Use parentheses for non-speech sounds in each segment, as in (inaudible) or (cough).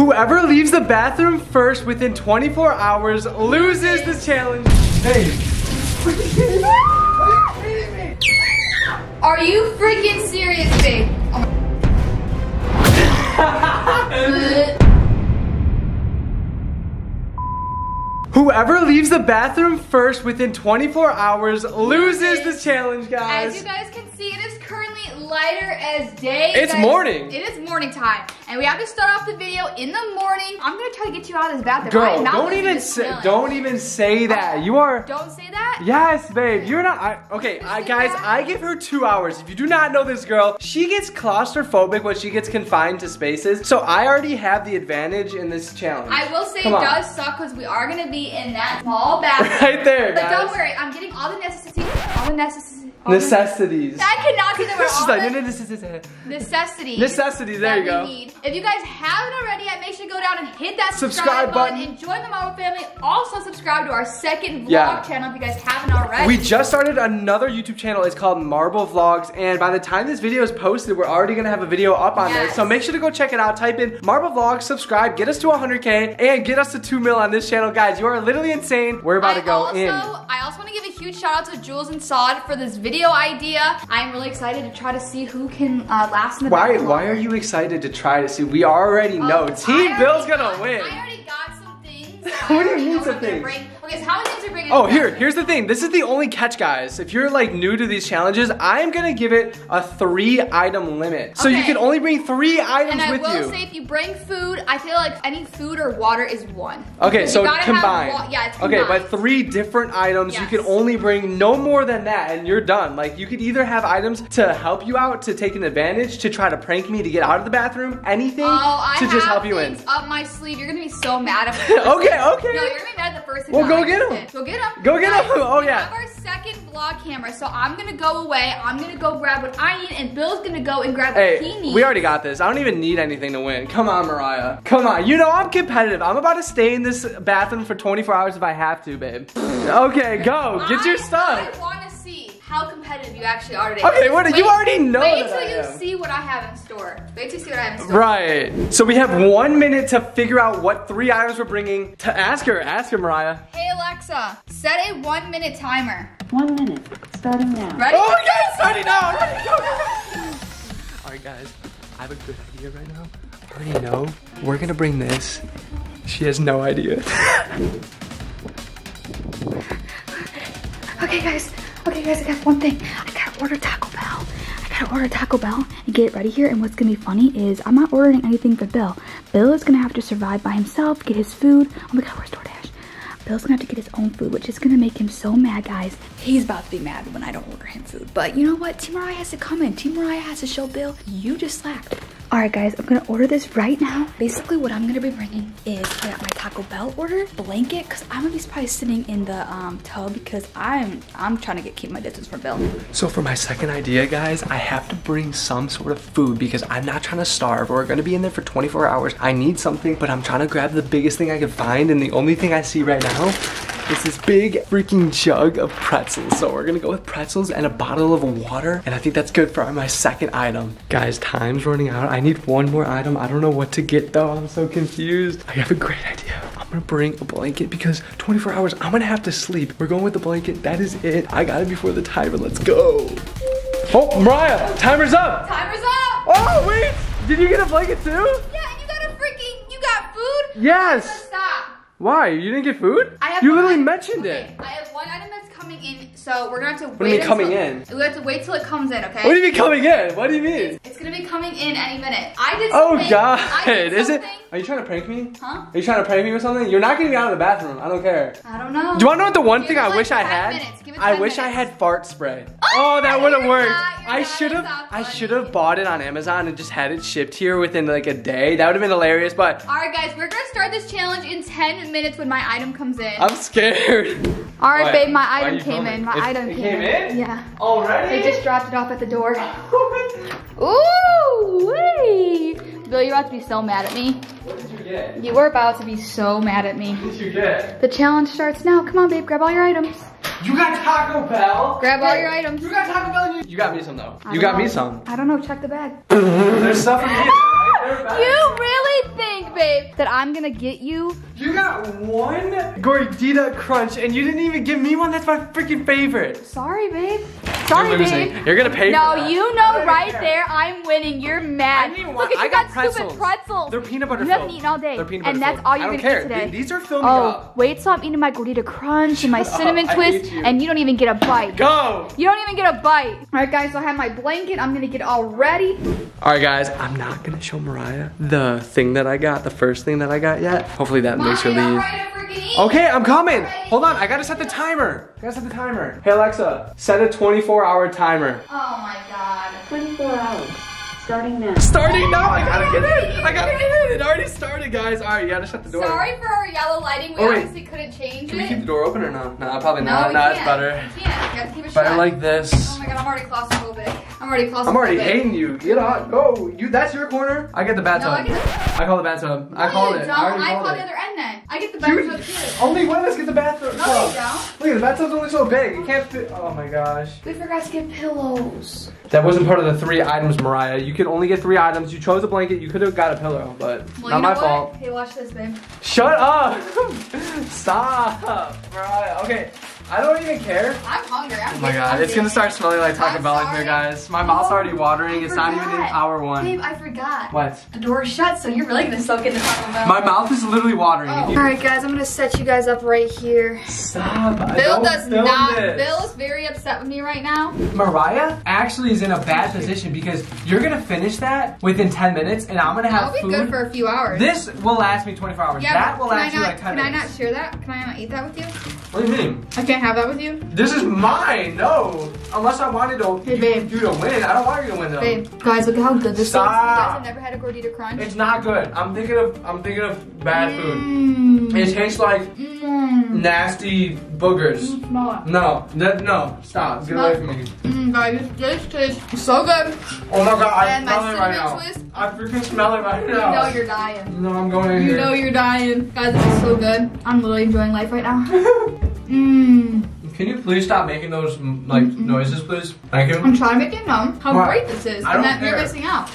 Whoever leaves the bathroom first within 24 hours loses the challenge. Hey. Are you freaking serious, babe? (laughs) (laughs) Whoever leaves the bathroom first within 24 hours loses the challenge, guys. As you guys can see, it is currently lighter as day. It's Guys, morning. It is morning time. And we have to start off the video in the morning. I'm gonna try to get you out of this bathroom. Girl, don't even say, don't even say that. You are Don't say that. Yes, babe. You're not. I, okay, I, guys. that? I give her two hours. If you do not know this girl, she gets claustrophobic when she gets confined to spaces. So I already have the advantage in this challenge. I will say Come it on. does suck because we are gonna be in that small bathroom. Right there, But guys. don't worry, I'm getting all the necessities. All the necessities. Necessities. I cannot say the word. She's like, "No, no, this is it." necessities. Necessities, there you go. Need. If you guys haven't already yet, make sure to go down and hit that Subscribe subscribe, button. button. and join the Marble family. Also subscribe to our second vlog Yeah. channel if you guys haven't already. We just started another YouTube channel. It's called Marble Vlogs, and by the time this video is posted, we're already gonna have a video up on there. So make sure to go check it out. Type in Marble Vlogs, subscribe, get us to 100k, and get us to 2 mil on this channel, guys. You are literally insane. We're about I to go also, in. I also want to give a huge shout out to Jules and Sod for this video idea. I'm really excited to try to see who can uh, last in the Why? Why are you excited to try to see? We already know. Oh, Team Bill's gonna win. I already got some things. (laughs) I What do you already mean some things? Okay, so how many things are bringing? Oh, here, here's the thing. This is the only catch, guys. If you're like new to these challenges, I am gonna give it a three item limit. So you can only bring three items with you. And I will you. say, if you bring food, I feel like any food or water is one. Okay, so combined. yeah, it's Okay, but three different items. You can only bring no more than that, and you're done. Like you could either have items to help you out, to take an advantage, to try to prank me to get out of the bathroom, anything Oh, I to just help you in. up my sleeve. You're gonna be so mad at me. (laughs) Okay, okay. No, you're gonna be mad at the first thing. Well, that go get him. Go get him. Go get him. Oh, yeah. we have our second vlog camera, so I'm gonna go away. I'm gonna go grab what I need, and Bill's gonna go and grab what he needs. we already got this. I don't even need anything to win. Come on, Mariah. Come on. You know I'm competitive. I'm about to stay in this bathroom for 24 hours if I have to, babe. Okay, go. Get your I- stuff. How competitive you actually are today. Okay, what- did you already know Wait until you am. see what I have in store. Wait till you see what I have in store. Right. So we have one minute to figure out what three items we're bringing. To ask her, ask her, Mariah. Hey Alexa, set a one minute timer. One minute, starting now. Ready? Oh my God, starting now. Ready, go, go, go. All right, guys. I have a good idea right now. I already know. We're gonna bring this. She has no idea. (laughs) Okay, guys. Okay, guys, I got one thing. I gotta order Taco Bell. I gotta order Taco Bell and get it ready here. And what's gonna be funny is I'm not ordering anything for Bill. Bill is gonna have to survive by himself, get his food. Oh my god, where's DoorDash? Bill's gonna have to get his own food, which is gonna make him so mad, guys. He's about to be mad when I don't order him food. But you know what? Team Mariah has to come in. Team Mariah has to show Bill you just slacked. All right, guys, I'm gonna order this right now. Basically, what I'm gonna be bringing is I got my Taco Bell order blanket because I'm gonna be probably sitting in the um, tub because I'm I'm trying to get keep my distance from Bill. So for my second idea, guys, I have to bring some sort of food because I'm not trying to starve. We're gonna be in there for 24 hours. I need something, but I'm trying to grab the biggest thing I can find, and the only thing I see right now is this big freaking jug of pretzels. So we're gonna go with pretzels and a bottle of water, and I think that's good for my second item. Guys, time's running out. I need one more item. I don't know what to get though. I'm so confused. I have a great idea. I'm gonna bring a blanket because 24 hours, I'm gonna have to sleep. We're going with the blanket. That is it. I got it before the timer. Let's go. Oh, Mariah, timer's up. Timer's up. Oh, wait. Did you get a blanket too? Yeah, and you got a freaking you got food. Yes. Stop. Why? You didn't get food? I have you literally item- mentioned okay, it. I have one item that's coming in, so we're gonna have to wait. What do you mean coming until- We have to wait till it comes in, okay? What do you mean coming in? What do you mean? It's gonna be coming in any minute. I did Oh. God! I did (laughs) Is it? something- Are you trying to prank me? Huh? Are you trying to prank me with something? You're not getting me out of the bathroom. I don't care. I don't know. Do you want to know what the one Give thing it I like wish I had? minutes. Give it I 10 wish I had fart spray. Oh, that would have worked. I should have. I should have bought it on Amazon and just had it shipped here within like a day. That would have been hilarious. But All right, guys, we're gonna start this challenge in 10 minutes when my item comes in. I'm scared. All right, Why- babe, my why item came filming? in. My It- item it came, came in? Yeah. Already? They just dropped it off at the door. (laughs) Ooh, wee. Bill, you're about to be so mad at me. What did you get? You were about to be so mad at me. What did you get? The challenge starts now. Come on, babe, grab all your items. You got Taco Bell. Grab all Hey, your items. You got Taco Bell. You, you got me some though. I You don't got me some. I don't know, check the bag. There's stuff in here, right? You really think, babe, that I'm gonna get you. You got one gordita crunch and you didn't even give me one. That's my freaking favorite. Sorry, babe. Sorry, You're babe. You're gonna pay No, for that. you know right care. there, I'm winning. You're mad. I didn't Look want- at I you got got, pretzels. stupid pretzels. They're peanut butter You haven't filled. eaten all day, They're peanut butter. and butter that's all you're don't gonna care. eat today. Th- these are filling me oh, up. wait till I'm eating my gordita crunch and my Shut up. cinnamon twist, hate you. and you don't even get a bite. Go. You don't even get a bite. All right, guys. So I have my blanket. I'm gonna get all ready. All right, guys. I'm not gonna show Mariah the thing that I got, the first thing that I got yet. Hopefully that makes her leave. ready to freaking eat. Okay, I'm coming. Hold on, I gotta set the timer. I gotta set the timer. Hey Alexa, set a 24 hour timer. Oh my god. 24 hours. Starting now. Starting now, I gotta get in. I gotta get in. It already started, guys. All right, you gotta shut the door. Sorry for our yellow lighting. We Oh, obviously couldn't change it. Can we keep the door open or no? No, probably no, not. we No, can't. it's better. We can't. We have to keep it Better shut. like this. Oh my god, I'm already claustrophobic. I'm already claustrophobic. I'm already hating you. Get out. Go. You. That's your corner. I get the No, I bathtub. get I call the bathtub. I No, called it. Don't. I already I called call it. the other end then. I get the Dude, bathtub too. only one of us get the bathroom. No, club. you don't. Look, the bathtub's only so big. You can't fit. Oh my gosh. We forgot to get pillows. That wasn't part of the three items, Mariah. You could only get three items. You chose a blanket. You could have got a pillow, but Well, not you know my what? fault. Hey, watch this, babe. Shut up. (laughs) Stop, Mariah. Okay, I don't even care. I'm hungry. I'm Oh my god, it's gonna start smelling like Taco Bell in here, guys. My mouth's oh, already watering. I It's not even in hour one. Babe, I forgot. What? The door is shut, so you're really gonna soak in the Taco Bell. My mouth is literally watering. Oh. All right, guys, I'm gonna set you guys up right here. Stop. I Bill don't does film not. this. Bill is very upset with me right now. Mariah actually is in a bad position because you're gonna finish that within 10 minutes and I'm gonna have That'll be food. good for a few hours. this will last me 24 hours. yeah, that will can last I you not, like 10 Can I not share that? Can I not eat that with you? What do you mean? I can't have that with you. This is mine. No. Unless I wanted to Hey, you, babe. you to win. I don't want you to win though. Babe, guys, look at how good this is. You guys Stop. have never had a gordita crunch? It's not good. I'm thinking of I'm thinking of bad mm. food. Mmm. It tastes like Mmm. nasty boogers. Mm, it. No, that, no, stop. Get away from me. Mmm, guys, this tastes so good. Oh my god, I And smell it right now. twist. I freaking smell it right You now. know you're dying. No, I'm going in You here. know you're dying. Guys, this is so good. I'm literally enjoying life right now. (laughs) Mmm. Can you please stop making those mm, like noises, please? Thank you. I'm trying to make you know how What? great this is I and don't that you're care. missing out.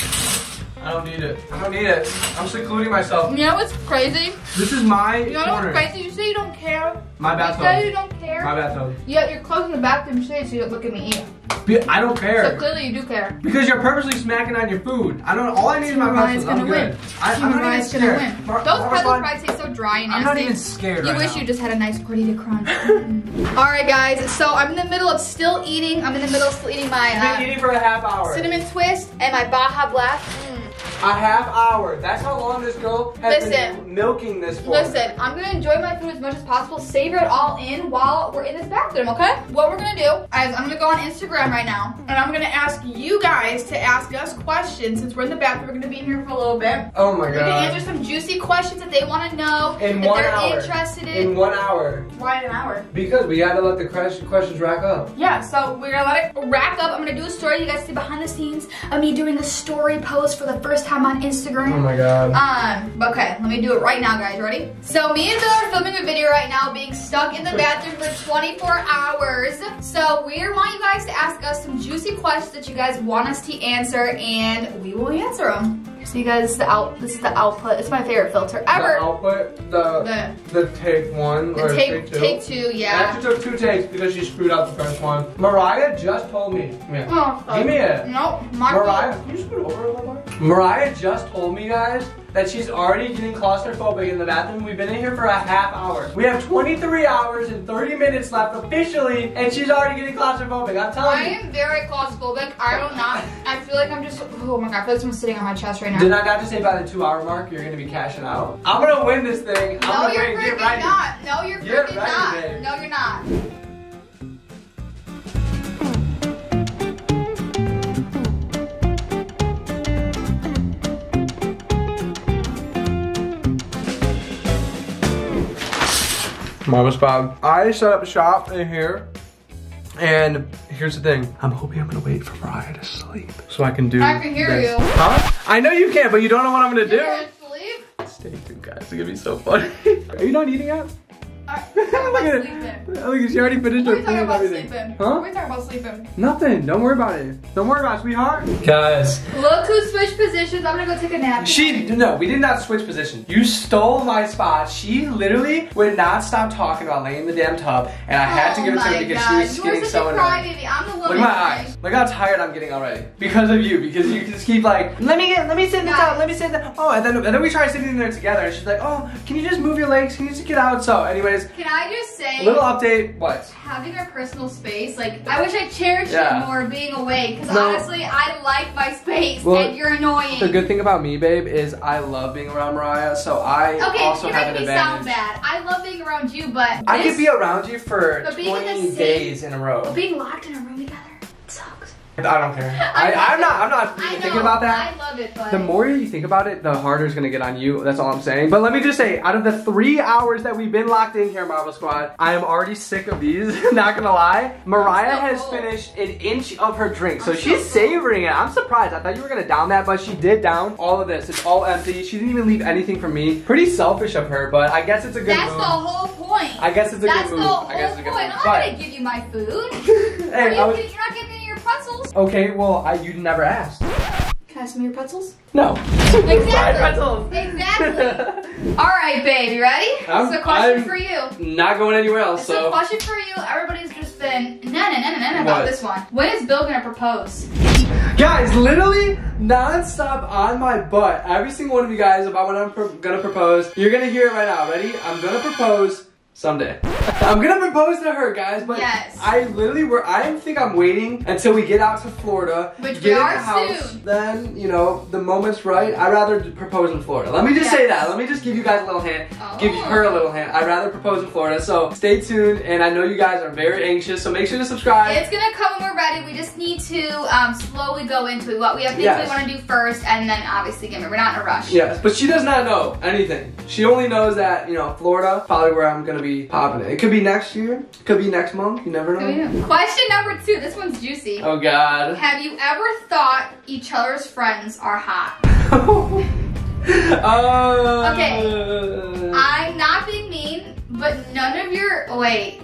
I don't need it. I don't need it. I'm secluding myself. You know what's crazy? This is my You know what's crazy? You say you don't care. My You say you don't care. My bathtub. Yet you're closing the bathroom shade so you don't look at me eat. Be- I don't care. So clearly you do care. Because you're purposely smacking on your food. I don't. All I need is my pretzels. I'm gonna good. win. I, I'm Team not even Mariah's gonna scared. win. Mar- Those Mar- probably taste so dry and nasty. I'm not even scared You right wish now. you just had a nice gordita crunch. Mm. (laughs) All right, guys. So I'm in the middle of still eating. I'm in the middle of still eating my uh, been eating for a half hour. cinnamon twist and my Baja Blast. Mm. A half hour. That's how long this girl has Listen. been milking this for. Listen, I'm gonna enjoy my food as much as possible, savor it all in while we're in this bathroom, okay? What we're gonna do is I'm gonna go on Instagram right now, and I'm gonna ask you guys to ask us questions since we're in the bathroom. We're gonna be in here for a little bit. Oh my god. We're gonna answer some juicy questions that they want to know, In that one they're hour. interested in. In one hour. Why in an hour? Because we gotta let the questions rack up. Yeah, so we're gonna let it rack up. I'm gonna do a story. You guys see behind the scenes of me doing a story post for the first time on Instagram. Oh my god. Um, okay, let me do it right now, guys. Ready? So me and Bill are filming a video right now, being stuck in the bathroom for 24 hours. So we want you guys to ask us some juicy questions that you guys want us to answer, and we will answer them. So you guys, this is the out. This is the output. It's my favorite filter The ever. output, the, the take one The, or the take, take two. take two, yeah. actually took two takes because she screwed up the first one. Mariah just told me. Here. Oh, Give me it. No, my Mariah, can you scoot over a little more? Mariah just told me, guys, that she's already getting claustrophobic in the bathroom. We've been in here for a half hour. We have 23 hours and 30 minutes left officially, and she's already getting claustrophobic. I'm telling I you. I am very claustrophobic. I do not. I feel like I'm just. Oh my god, I feel like someone's sitting on my chest right now. Did I not just say by the two hour mark you're gonna be cashing out? I'm gonna win this thing. I'm No, gonna you're win. Get freaking ready. not. No, you're Get freaking ready, not. babe. No, you're not. Mama Bob. I set up shop in here. And here's the thing. I'm hoping I'm gonna wait for Mariah to sleep. So I can do I can hear this. you. Huh? I know you can, but you don't know what I'm gonna do. You're asleep. Stay tuned, guys. It's gonna be so funny. Are you not eating yet? Look at it. Look at she already finished her are you food and everything. sleeping? Huh? What are you talking about sleeping? Nothing. Don't worry about it. Don't worry about it, sweetheart. Guys, Look who switched positions. I'm gonna go take a nap. she no, we did not switch positions. You stole my spot. She literally would not stop talking about laying in the damn tub, and I had to give it to her oh because she was Oh you getting are so such a annoyed. I'm the Look at my eyes. Look how tired I'm getting already because of you. Because you just keep like, let me get, let me sit in the tub, let me sit in the. Oh, and then and then we try sitting in there together, and she's like, oh, can you just move your legs? Can you just get out? So, anyways, Can I just say, little update. What? having our personal space, like I wish I cherished Yeah. it more being away. Because No. honestly, I like my space, Well, and you're annoying. The good thing about me, babe, is I love being around Mariah, so I Okay, also have an making me advantage. sound bad. I love being around you, but I could be around you for being 20 days in a row. being locked in a room. I don't care. (laughs) I, love I'm not. I'm not I thinking know, about that. I love it, but The more you think about it, the harder it's gonna get on you. That's all I'm saying. But let me just say, out of the three hours that we've been locked in here, Marble Squad, I am already sick of these. (laughs) not gonna lie. Mariah so has full. finished an inch of her drink, so I'm so she's full. savoring it. I'm surprised. I thought you were gonna down that, but she did down all of this. It's all empty. She didn't even leave anything for me. Pretty selfish of her, but I guess it's a good that's move. the whole point. I guess it's a that's good the move. whole I guess it's a good point. move. I'm But- gonna give you my food. Are (laughs) Hey, you I was- You're not giving me your pretzels. okay, well, I, you never asked. Can I have some of your pretzels? No. Exactly. (laughs) Pretzels. Exactly. (laughs) All right, babe, you ready? I'm- this is a question I'm- for you. Not going anywhere else, This is a question for you. Everybody's just been na na na na na about this one. When is Bill gonna propose? Guys, literally non-stop on my butt. Every single one of you guys about when I'm pro- gonna propose. You're gonna hear it right now. Ready? I'm gonna propose someday. (laughs) I'm gonna propose to her, guys. But Yes. I literally were. I think I'm waiting until we get out to Florida, Which get we in are the house. soon. Then you know the moment's right. I'd rather propose in Florida. Let me just say that. Let me just give you guys a little hint. Give Oh. her a little hint. I'd rather propose in Florida. So stay tuned. And I know you guys are very anxious. So make sure to subscribe. It's gonna come when we're ready. We just need to um, slowly go into it. What we have things Yes. we want to do first, and then obviously get married. We're not in a rush. Yes, but she does not know anything. She only knows that, you know, Florida, probably where I'm gonna be popping it. It could be next year, could be next month, you never So we know. do. Question number two. This one's juicy. Oh god. Have you ever thought each other's friends are hot? (laughs) uh, Okay. I'm not being mean, but none of your wait.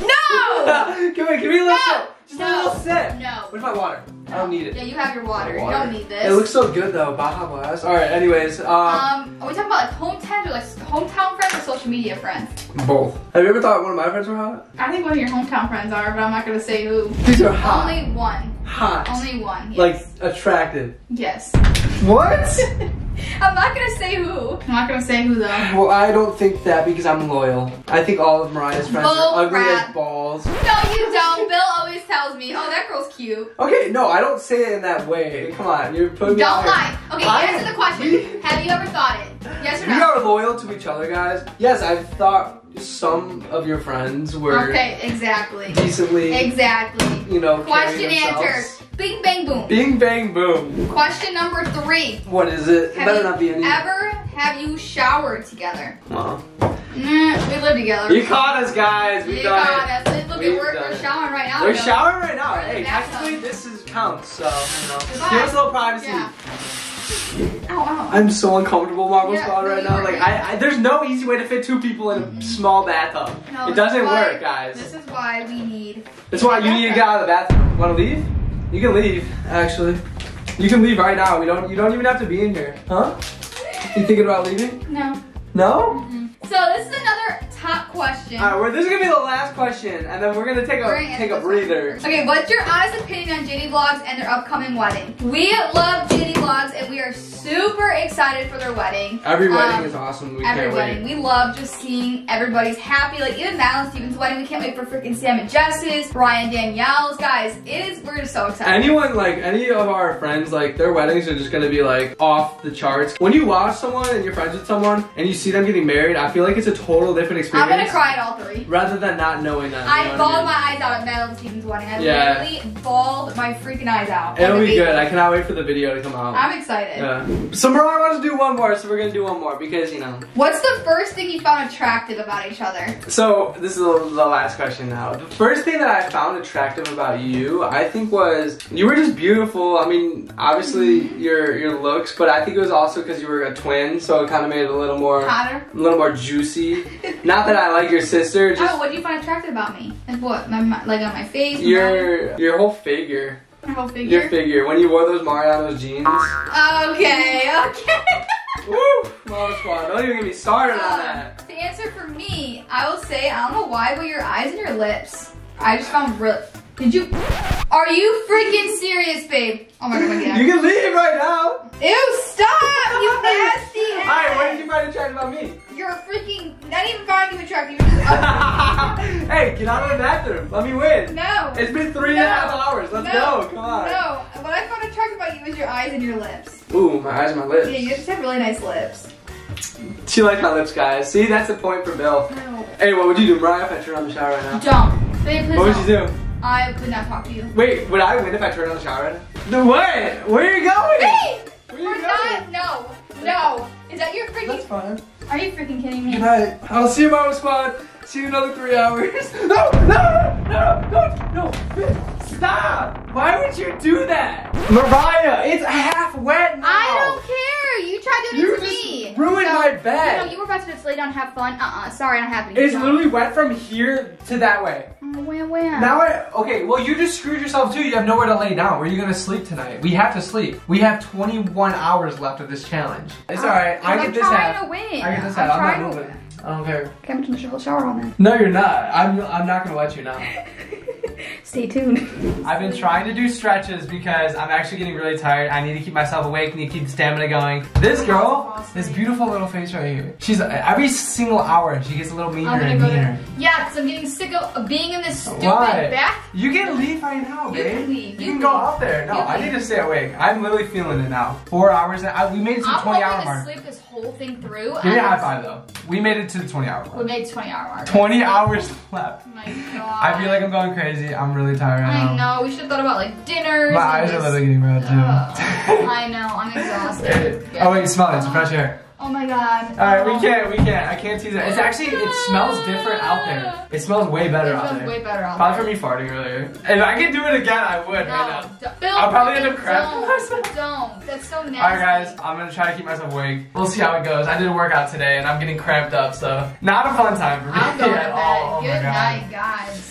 No! Give me, give me a little No! Sip. Just a No! little sip. No. Where's my water? I don't need it. Yeah, you have your water. Water. You don't need this. It looks so good though, Baja Blast. Alright, anyways, um, Um, are we talking about like hometown or like hometown friends or social media friends? both. Have you ever thought one of my friends were hot? I think one of your hometown friends are, but I'm not gonna say who. These are hot. Only one. hot. Only one. Yes. Like, attractive. yes. What? (laughs) I'm not gonna say who. I'm not gonna say who though. Well, I don't think that because I'm loyal. I think all of Mariah's friends Bull are ugly crap. as balls. No, you don't. Bill always tells me, "Oh, that girl's cute." Okay, no, I don't say it in that way. Come on, you're putting me out Don't here. lie. Okay, I- answer the question. Have you ever thought it? Yes or no? We are loyal to each other, guys. Yes, I've thought some of your friends were Okay, exactly. decently, Exactly. you know, Question carrying themselves. answered. Bing bang boom. Bing bang boom. Question number three. What is it? It Have better you not be any. ever have you showered together? Well, Nah, we live together. you caught us, guys. We've You done got it. us. Look, We've we're, we're showering right now. We're showering right now. We're Hey, technically this is counts, so you know. Goodbye. Give us a little privacy. Yeah. Ow, ow. I'm so uncomfortable Marble Yeah, Squad right now. Like I, I, there's no easy way to fit two people in a mm-hmm. small bathtub. No, it doesn't why- work, guys. This is why we need. That's why you need to get out of the bathroom. Want to leave? You can leave. Actually, you can leave right now. We don't. You don't even have to be in here, huh? You thinking about leaving? No. No. So this is question. All right. Well, this is gonna be the last question, and then we're gonna take a take a breather. Okay, what's your honest opinion on JD Vlogs and their upcoming wedding? We love JD Vlogs and we are super excited for their wedding. Every wedding Um, is awesome. We Every wedding. wait. We love just seeing everybody's happy. Like even Madeline Stevens' wedding, we can't wait for freaking Sam and Jess's, Brian Danielle's. Guys, it is we're just so excited. Anyone like any of our friends like their weddings are just gonna be like off the charts. When you watch someone and you're friends with someone and you see them getting married, I feel like it's a total different experience. Cry at all three. Rather than not knowing you I bawled mean? my eyes out at Madeline Stevens' wedding. I Yeah. literally bawled my freaking eyes out. It'll be good. I cannot wait for the video to come out. I'm excited. yeah. So Mariah wants to do one more, so we're gonna do one more because you know. What's the first thing you found attractive about each other? So this is the, last question now. The first thing that I found attractive about you, I think, was you were just beautiful. I mean, obviously Mm-hmm. your your looks, but I think it was also because you were a twin, so it kind of made it a little more. Hotter? a little more juicy. (laughs) Not that I like your sister, just Oh, what do you find attractive about me? Like what? My, my, like on my face? my your your whole figure. my whole figure? Your figure. When you wore those Mariano's jeans. Okay, okay. (laughs) Woo! Mom squad. Don't even get me started on Um, that. the answer for me, I will say, I don't know why, but your eyes and your lips. I just found real. Did you? Are you freaking serious, babe? Oh my god, my god. You can leave right now. Ew, stop, you (laughs) nasty ass. Alright, what did you find attractive about me? You're freaking, not even find you attractive. You're just ugly. (laughs) hey, get out of the bathroom. Let me win. No. It's been three and a half hours. Let's no, go. Come on. No, what I found attractive about you is your eyes and your lips. Ooh, my eyes and my lips. Yeah, you just have really nice lips. She likes my lips, guys. See, that's the point for Bill. No. Hey, what would you do, Mariah, if I turn on the shower right now? Don't. Babe, please What would you do? I could not talk to you. Wait, would I win if I turned on the shower right now? No way! Where are you going? Babe! Where are you We're going? not. No. No. Is that your That's freaking? fine. Are you freaking kidding me? Good night. I'll see you tomorrow, squad. See you in another three hours. (laughs) No, no, no, no, no, no. Stop! Why would you do that? Mariah, it's half wet now. I don't care. You tried doing You it to just me. ruined my bed. You know, you were about to just lay down and have fun. Uh-uh. Sorry, I'm not happening. It's literally wet from here to that way. Oh, wham, wham. Now I okay, well you just screwed yourself too. You have nowhere to lay down. Where are you gonna sleep tonight? We have to sleep. We have 21 hours left of this challenge. It's uh, alright. I I'm get this trying to win. I get this I'm. I'm trying not to moving. I don't care. Okay, I'm gonna turn the shower on then. No, you're not. I'm I'm not gonna let you now. (laughs) Stay tuned. I've been trying to do stretches because I'm actually getting really tired. I need to keep myself awake, need to keep the stamina going. This girl, this beautiful little face right here. She's uh, every single hour she gets a little meaner and meaner. Yeah, because I'm getting sick of being in this stupid Why? bath. You can leave right now, You babe. can leave. You You can go out there. No, You I leave. need to stay awake. I'm literally feeling it now. Four hours. I, we made it to I'm 20 hour mark. sleep this whole thing through. Give me a high five though. We made it to the 20 hour mark. We made 20 hour mark. 20 hours left. Oh my god. I feel like I'm going crazy. I'm really tired right I now. know. We should have thought about like dinners. My eyes are literally getting red too. I (laughs) know. I'm exhausted. oh wait, smell it. It's fresh air. Oh my god. All right, we Oh. can't. We can't. I can't tease it. It's actually. It smells different out there. (gasps) It smells way better It out smells there. way better out Probably from me farting earlier. If I could do it again, I would right No, now. don't- Bill, I'll probably end up don't, crapping (laughs) myself. Don't. That's so nasty. Alright guys, I'm gonna try to keep myself awake. We'll see how it goes. I did a workout today and I'm getting cramped up, so not a fun time for me I'm (laughs) going at all. Oh my Good God. night, guys.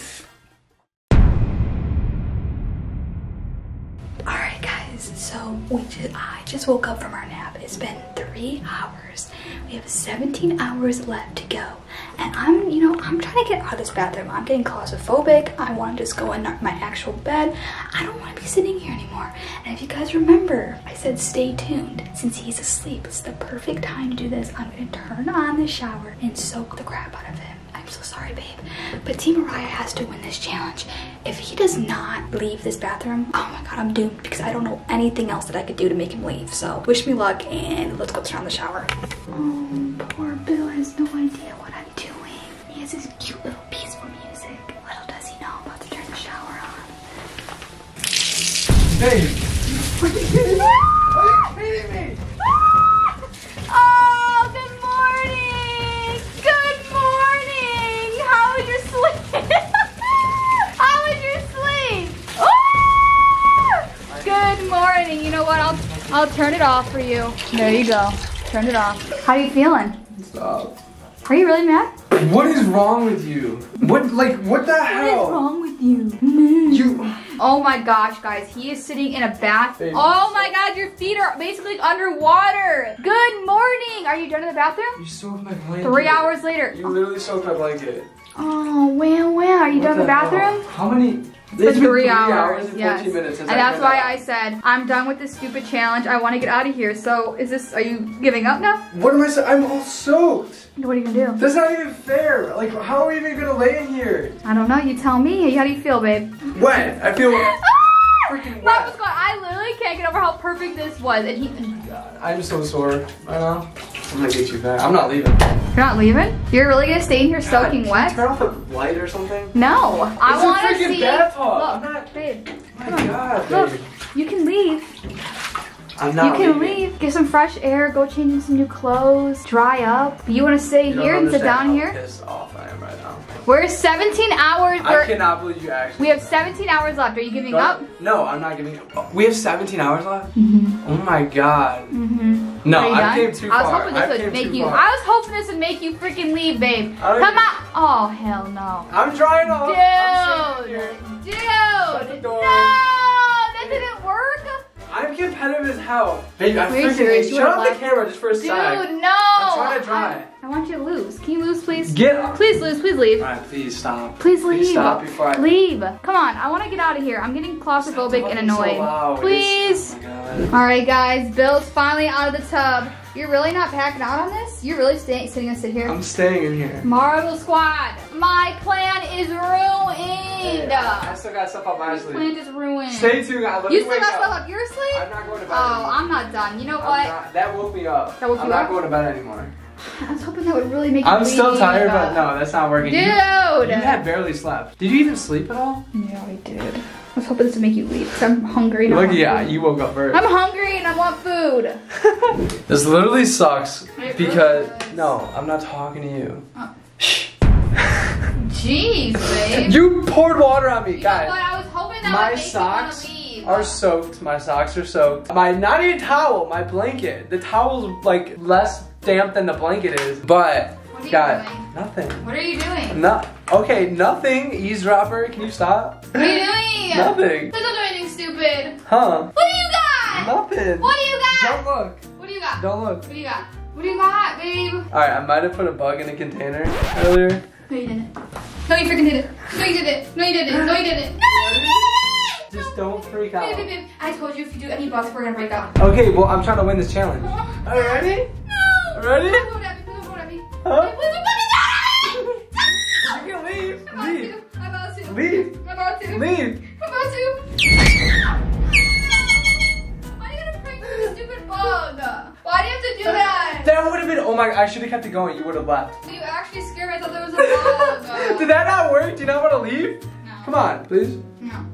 So we just I just woke up from our nap. It's been three hours. We have 17 hours left to go. And I'm, you know, I'm trying to get out of this bathroom. I'm getting claustrophobic. I want to just go in my actual bed. I don't want to be sitting here anymore. And if you guys remember, I said stay tuned. Since he's asleep, it's the perfect time to do this. I'm going to turn on the shower and soak the crap out of him. I'm so sorry, babe. But Team Mariah has to win this challenge. If he does not leave this bathroom, oh my god, I'm doomed because I don't know anything else that I could do to make him leave. So wish me luck and let's go turn on the shower. Oh, poor Bill has no idea what I'm doing. He has his cute little peaceful music. Little does he know I'm about to turn the shower on. Hey, (laughs) I'll I'll turn it off for you. There you go. Turn it off. How are you feeling? Stop. Are you really mad? What is wrong with you? What, like, what the What is hell? What is wrong with you? Mm. You, Oh my gosh, guys, he is sitting in a bath. Baby. Oh my god, your feet are basically underwater. Good morning. Are you done in the bathroom? you soaked my blanket. Three hours later. You literally soaked my blanket. Oh, wow, wow. Are you done in the bathroom? hell? How many? It's been three, hours, and 14 minutes and that's why it I said I'm done with this stupid challenge. I want to get out of here. So, is this? Are you giving up now? What am I saying? I'm all soaked. What are you gonna do? That's not even fair. Like, how are we even gonna lay in here? I don't know. You tell me. How do you feel, babe? Wet. I feel (laughs) freaking Mom wet. was going. I literally can't get over how perfect this was, and he. God, I'm so sore right now. I'm gonna get you back. I'm not leaving. You're not leaving. You're really gonna stay in here soaking God, wet? can you Turn off the light or something. No, I It's a want to freaking see. bathtub. I'm Look, not- babe. My Come on. God, Look, you can leave. I'm not You can leaving. leave, get some fresh air, go change into some new clothes, dry up. You want to stay You here and sit understand down how here? pissed off I am right now. We're 17 hours. I We're, cannot believe you actually. we have 17 hours left. Are you giving Don't- up? No, I'm not giving up. We have 17 hours left? Oh my god. Mm-hmm. No, I done? came too I was hoping this came would make you. far. I was hoping this would make you freaking leave, babe. I Come on. Oh hell no. I'm trying to. Dude, I'm dude, no, that didn't work. I'm competitive as hell. Baby, I freaking your- hate. you Shut off the camera just for a Dude, sec. no. I'm trying to dry. I, I want you to lose. Can you lose, please? Get up. Please lose. Please leave. Alright, please stop. Please leave. stop before I Leave. Come on. I want to get out of here. I'm getting claustrophobic and so annoyed. loud. Please. Oh. All right, guys. Bill's finally out of the tub. You're really not packing out on this? You're really staying, sitting and sit here? I'm staying in here. Marble Squad. My plan is ruined. I still got stuff up my sleeve. plan is ruined. Stay tuned. guys. Let you still got up. stuff up your sleeve? I'm not going to bed. Oh, anymore. I'm not done. You know I'm what? not- that woke me up. That woke I'm you not going to bed anymore. I was hoping that would really make I'm still tired, but no, that's not working. Dude. You, you had barely slept. Did you even sleep at all? Yeah, I did. I was hoping this would make you leave because I'm hungry. And I Look, want yeah, food. you woke up first. I'm hungry and I want food. (laughs) This literally sucks It because really no, I'm not talking to you. Oh. Shh. (laughs) Jeez, babe. you poured water on me, You know guys. what? I was hoping that My would socks you want to leave. are soaked. My socks are soaked. My not even towel, my blanket. The towel's like less damp than the blanket is. But What are you God, doing? nothing. What are you doing? Not okay. Nothing. Eavesdropper. Can you stop? What are you doing? Nothing. Please don't do anything stupid. Huh? What do you got? Nothing. What do you got? Don't look. What do you got? Don't look. What do you got? What do you got, babe? All right, I might have put a bug in a container earlier. No, you didn't. No, you freaking did it. No, you did it. No, you did it. No, you did it. No, you did it. Just don't freak Babe, out. babe, babe. I told you if you do any bugs, we're gonna break up. Okay, well I'm trying to win this challenge. Are you ready? No. Ready? Please don't at me. Don't at me. Huh? Please don't at me. You can leave. I'm Leave. about to. Leave. I'm about to. Leave. I'm about to. Why are you gonna prank me stupid bug? Why do you have to do that? That would have been. Oh my! I should have kept it going. You would have left. You actually scared me. I thought there was a bug. (laughs) Did that not work? Do you not want to leave? No. Come on, please. No.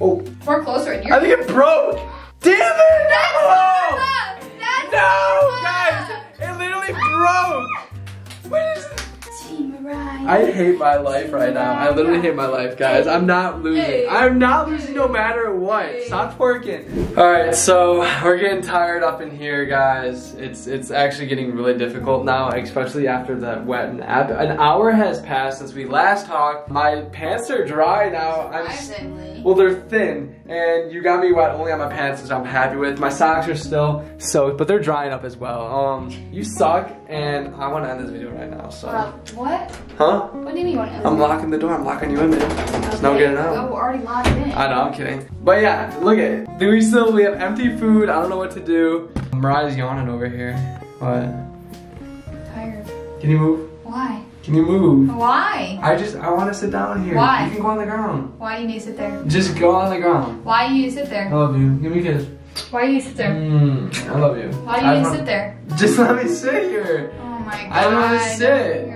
Oh, We're closer I think it broke. Damn it! That's oh! No! Sarah! That's No, Sarah! guys, it literally I hate my life right now. I literally hate my life, guys. I'm not losing. I'm not losing no matter what. Stop twerking. All right, so we're getting tired up in here, guys. It's it's actually getting really difficult now, especially after that wet nap. An hour has passed since we last talked. My pants are dry now. I'm well, they're thin, and you got me wet only on my pants, which I'm happy with. My socks are still soaked, but they're drying up as well. Um, you suck, and I want to end this video right now. So, Uh, what? huh? What do you mean you want to I'm locking the door. I'm locking you in, man. There's no getting out. Oh, we're already locked in. I know, I'm kidding. But yeah, look at it. Do we still, we have empty food. I don't know what to do. Mariah's yawning over here. What? tired. Can you move? Why? Can you move? Why? I just, I want to sit down here. Why? You can go on the ground. Why do you need to sit there? Just go on the ground. Why do you need to sit there? I love you. Give me a kiss. Why do you sit there? Mm, I love you. Why do you need to sit there? (laughs) Just let me sit here. Oh my god. I don't wanna sit.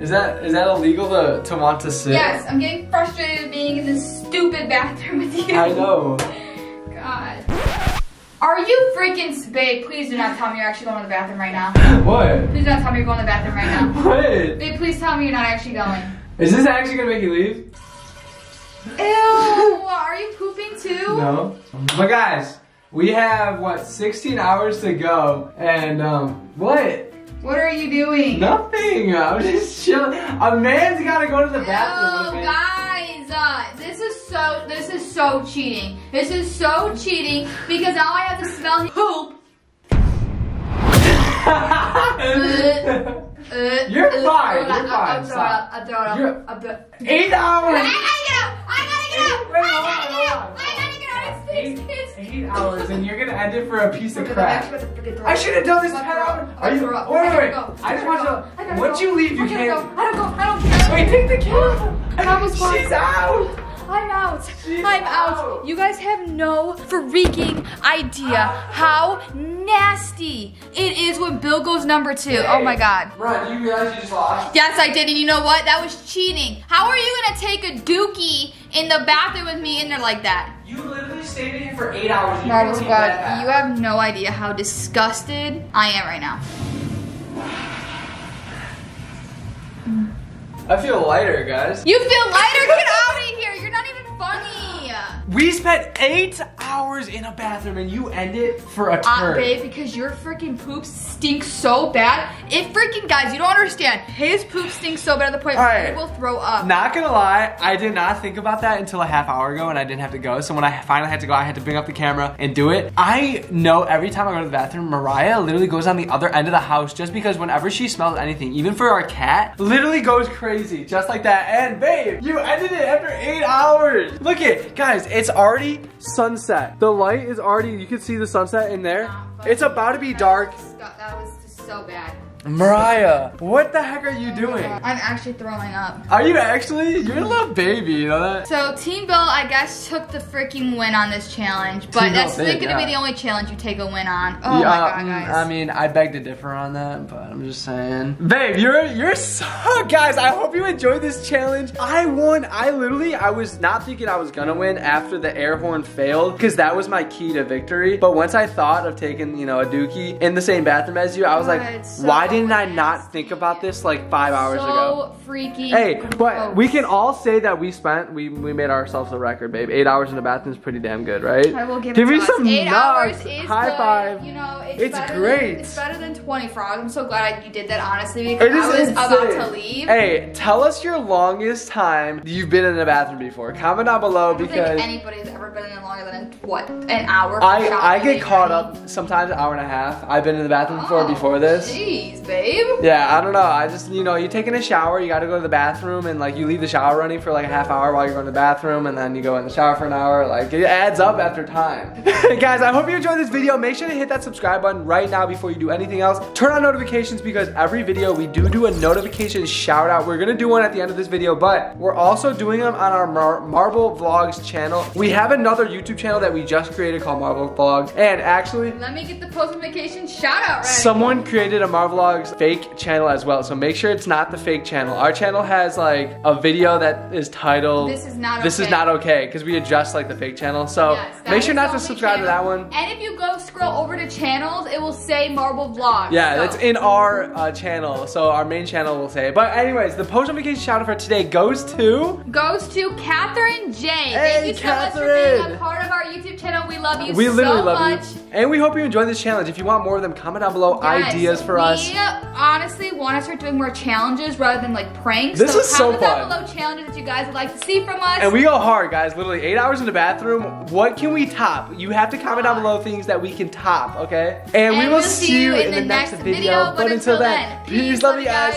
Is that is that illegal to, to want to sit? Yes, I'm getting frustrated being in this stupid bathroom with you. I know. God. Are you freaking babe? Please do not tell me you're actually going to the bathroom right now. (laughs) What? Please do not tell me you're going to the bathroom right now. (laughs) What? Babe, please tell me you're not actually going. Is this actually gonna make you leave? Ew, (laughs) are you pooping too? No. But guys, we have what 16 hours to go, and um, what? What are you doing? Nothing. I'm just chilling. A man's gotta go to the bathroom. Oh, man. guys, uh, this is so, this is so cheating. This is so cheating because now I have to smell poop. (laughs) (laughs) Uh, You're uh, fine, you're fine, throw it stop. up, I'll throw it up. You're- Eight I hours. gotta get out! I gotta get out! Wait, I hold gotta on, get out! hold on. I gotta get out! It's fixed, it's Eight hours, and you're gonna end it for a piece of crap. actually about to freaking throw I should have done this I'm 10 hours. Are you? I'm to Wait, wait, wait. I just want go. Once you leave, you can't. go. I don't go. I don't care. Wait, take the camera. (laughs) She's out. I'm out. She's I'm out. out. You guys have no freaking idea how nasty it is when Bill goes number two. Oh my god. Bro, do you realize you just lost? Yes, I did, and you know what? That was cheating. How are you gonna take a dookie in the bathroom with me in there like that? You literally stayed in here for eight hours. You Marble don't need Squad, that you have no idea how disgusted I am right now. I feel lighter, guys. You feel lighter? Get out of here! You're not even funny. We spent eight hours in a bathroom and you end it for a Uh, turn. babe, because your freaking poop stinks so bad. It freaking, guys, you don't understand. His poop stinks so bad at the point where Alright. he will throw up. Not gonna lie, I did not think about that until a half hour ago and I didn't have to go. So when I finally had to go, I had to bring up the camera and do it. I know every time I go to the bathroom, Mariah literally goes on the other end of the house just because whenever she smells anything, even for our cat, literally goes crazy, just like that. And babe, you ended it after eight hours. Look it, guys, it's already sunset. The light is already, you can see the sunset in there. It's about to be dark. That was just so bad. Mariah, what the heck are you doing? I'm actually throwing up. Are you actually? You're a little baby, you know that? So Team Bill, I guess, took the freaking win on this challenge, but Team that's did, gonna be the only challenge you take a win on. Oh Yeah, my god, mm, guys. I mean, I beg to differ on that, but I'm just saying. Babe, you're you're so (laughs) guys. I hope you enjoyed this challenge. I won. I literally, I was not thinking I was gonna win after the air horn failed, because that was my key to victory. But once I thought of taking, you know, a dookie in the same bathroom as you, I was God, like, so why didn't I not think about this like five hours so ago? So freaking. Hey, but gross. we can all say that we spent, we, we made ourselves a record, babe. Eight hours in the bathroom is pretty damn good, right? I will give, Give it me us. some Eight nuts. hours is High good. five. You know, it's, It's great. Than, it's better than twenty frogs. I'm so glad I, you did that, honestly, because It is I was insane. about to leave. Hey, tell us your longest time you've been in the bathroom before. Comment down below I don't because anybody's ever been in longer than what an hour. I, I get caught up sometimes an hour and a half. I've been in the bathroom oh, before Oh, before this. Jeez, babe. Yeah, I don't know. I just, you know, you're taking a shower, you gotta go to the bathroom, and like you leave the shower running for like a half hour while you're going to the bathroom, and then you go in the shower for an hour. Like it adds up after time. (laughs) Guys, I hope you enjoyed this video. Make sure to hit that subscribe button right now before you do anything else. Turn on notifications because every video we do do a notification shout out. We're gonna do one at the end of this video, but we're also doing them on our Mar- Marble Vlogs channel. We have another YouTube channel that we just created called Marble Vlogs, and actually, Let me get the post notification shout out. Someone created a Marvlogs fake channel as well, so make sure it's not the fake channel. Our channel has like a video that is titled This is not This is okay. not okay because we adjust like the fake channel. So Yes, make sure not to subscribe to that one. And if you go scroll over to channels, it will say Marble Vlogs. Yeah, So- that's in our uh, channel, so our main channel will say it. But anyways, the post notification shout out for today goes to goes to Catherine J. Hey, Thank you so much for being Catherine. a part of our YouTube channel. We love you we so literally love much. you, and we hope you enjoyed this challenge. If you want more of them, comment down below Guys, ideas for we honestly want to start doing more challenges rather than like pranks. This so is so comment down fun. below challenges that you guys would like to see from us. And we go hard, guys. Literally eight hours in the bathroom. What can we top? You have to comment down below things that we can top, okay? And, we will we'll see you in the next video. But until then, peace, love you guys.